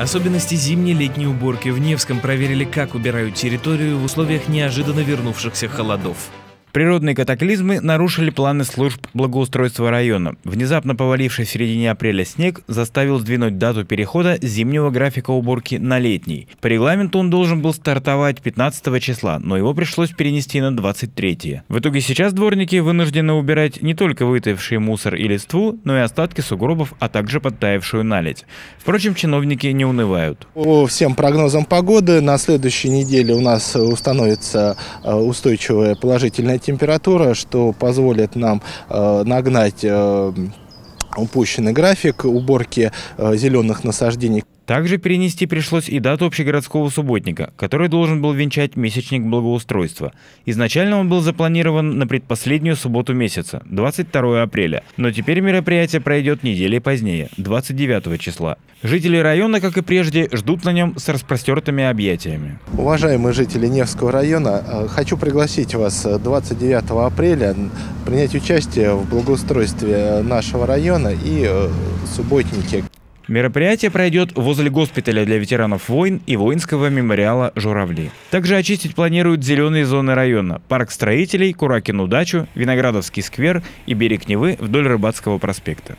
Особенности зимней-летней уборки в Невском проверили, как убирают территорию в условиях неожиданно вернувшихся холодов. Природные катаклизмы нарушили планы служб благоустройства района. Внезапно поваливший в середине апреля снег заставил сдвинуть дату перехода зимнего графика уборки на летний. По регламенту он должен был стартовать 15 числа, но его пришлось перенести на 23. В итоге сейчас дворники вынуждены убирать не только вытаявший мусор и листву, но и остатки сугробов, а также подтаявшую наледь. Впрочем, чиновники не унывают. По всем прогнозам погоды на следующей неделе у нас установится э, устойчивая положительная температура, что позволит нам э, нагнать э, упущенный график уборки э, зеленых насаждений. Также перенести пришлось и дату общегородского субботника, который должен был венчать месячник благоустройства. Изначально он был запланирован на предпоследнюю субботу месяца, 22 апреля, но теперь мероприятие пройдет недели позднее, 29 числа. Жители района, как и прежде, ждут на нем с распростертыми объятиями. Уважаемые жители Невского района, э, хочу пригласить вас 29 апреля принять участие в благоустройстве нашего района и э, субботнике. Мероприятие пройдет возле госпиталя для ветеранов войн и воинского мемориала «Журавли». Также очистить планируют зеленые зоны района, парк строителей, Куракину дачу, Виноградовский сквер и берег Невы вдоль Рыбацкого проспекта.